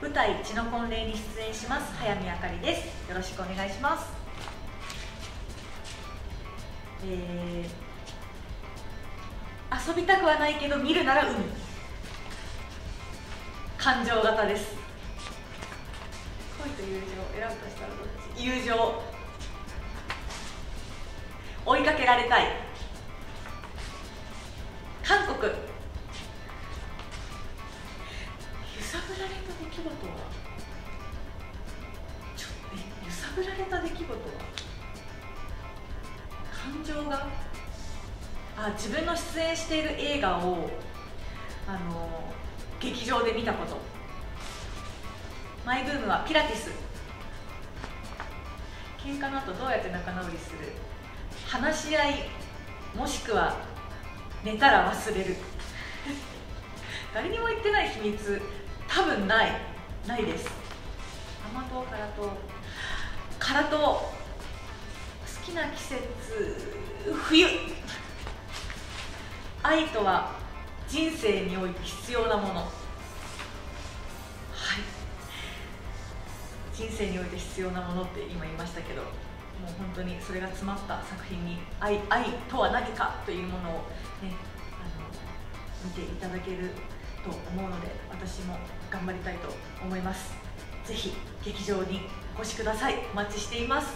舞台「血の婚礼」に出演します早見あかりです。よろしくお願いします。えー、遊びたくはないけど見るなら海。感情型です。恋と友情選ぶとしたらどっち？友情。追いかけられたい。韓国られた出来事はちょえ揺さぶられた出来事は感情があ自分の出演している映画をあの劇場で見たこと。マイブームはピラティス。喧嘩の後どうやって仲直りする？話し合いもしくは寝たら忘れる。誰にも言ってない秘密。多分ない。ないです。甘党辛党。辛党。好きな季節冬。愛とは人生において必要なもの。はい。人生において必要なものって今言いましたけどもう本当にそれが詰まった作品に愛愛とは何かというものをねあの見ていただけると思うので私も頑張りたいと思います。ぜひ劇場にお越しください。お待ちしています。